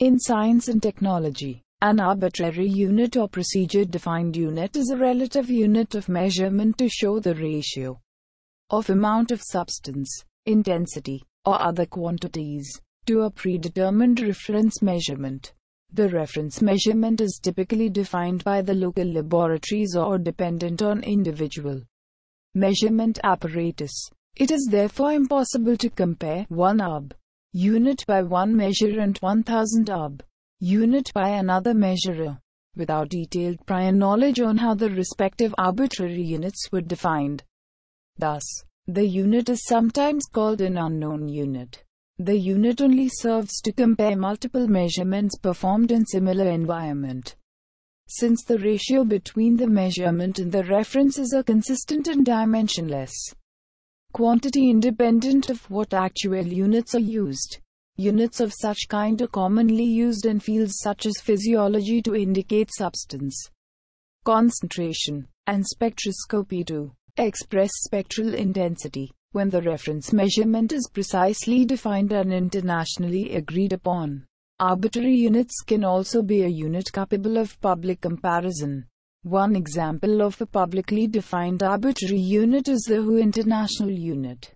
In science and technology, an arbitrary unit or procedure defined unit is a relative unit of measurement to show the ratio of amount of substance, intensity, or other quantities to a predetermined reference measurement. The reference measurement is typically defined by the local laboratories or dependent on individual measurement apparatus. It is therefore impossible to compare 1 UB unit by one measure and 1000 UB unit by another measurer without detailed prior knowledge on how the respective arbitrary units were defined. Thus, the unit is sometimes called an unknown unit. The unit only serves to compare multiple measurements performed in similar environment. Since the ratio between the measurement and the references are consistent and dimensionless, quantity independent of what actual units are used. Units of such kind are commonly used in fields such as physiology to indicate substance, concentration, and spectroscopy to express spectral intensity. When the reference measurement is precisely defined and internationally agreed upon, arbitrary units can also be a unit capable of public comparison. One example of a publicly defined arbitrary unit is the WHO International Unit.